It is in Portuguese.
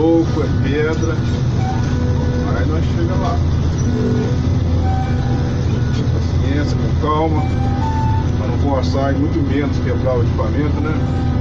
toco, é pedra. Aí nós chegamos lá. Com Paciência, com calma. Para não forçar e muito menos quebrar o equipamento, né?